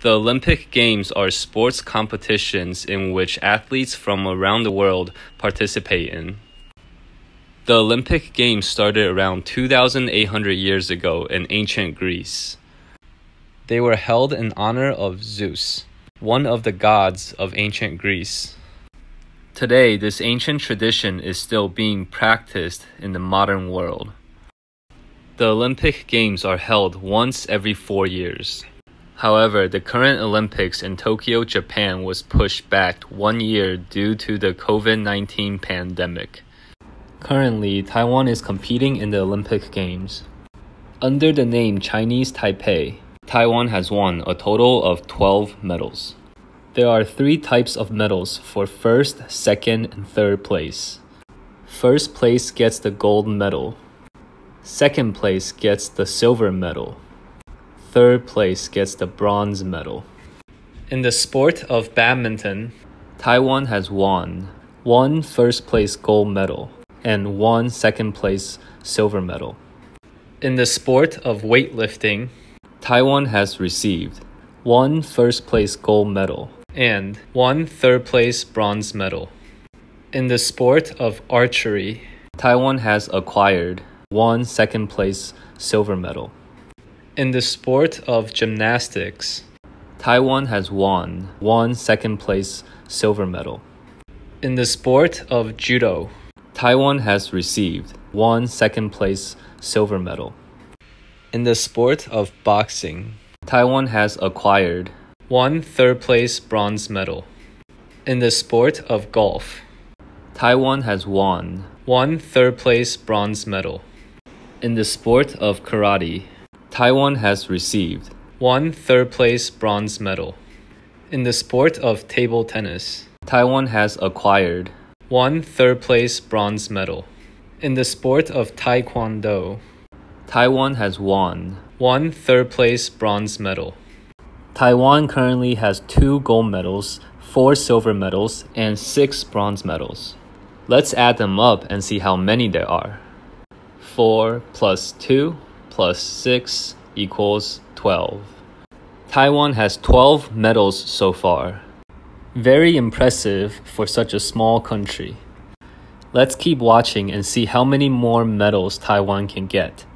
The Olympic Games are sports competitions in which athletes from around the world participate in. The Olympic Games started around 2,800 years ago in ancient Greece. They were held in honor of Zeus, one of the gods of ancient Greece. Today, this ancient tradition is still being practiced in the modern world. The Olympic Games are held once every four years. However, the current Olympics in Tokyo, Japan was pushed back one year due to the COVID 19 pandemic. Currently, Taiwan is competing in the Olympic Games. Under the name Chinese Taipei, Taiwan has won a total of 12 medals. There are three types of medals for first, second, and third place. First place gets the gold medal. Second place gets the silver medal third place gets the bronze medal. In the sport of badminton, Taiwan has won one first place gold medal and one second place silver medal. In the sport of weightlifting, Taiwan has received one first place gold medal and one third place bronze medal. In the sport of archery, Taiwan has acquired one second place silver medal. In the sport of gymnastics, Taiwan has won one second place silver medal. In the sport of judo, Taiwan has received one second place silver medal. In the sport of boxing, Taiwan has acquired one third place bronze medal. In the sport of golf, Taiwan has won one third place bronze medal. In the sport of karate, Taiwan has received one third place bronze medal. In the sport of table tennis, Taiwan has acquired one third place bronze medal. In the sport of taekwondo, Taiwan has won one third place bronze medal. Taiwan currently has two gold medals, four silver medals, and six bronze medals. Let's add them up and see how many there are. 4 plus 2 plus 6 equals 12. Taiwan has 12 medals so far. Very impressive for such a small country. Let's keep watching and see how many more medals Taiwan can get.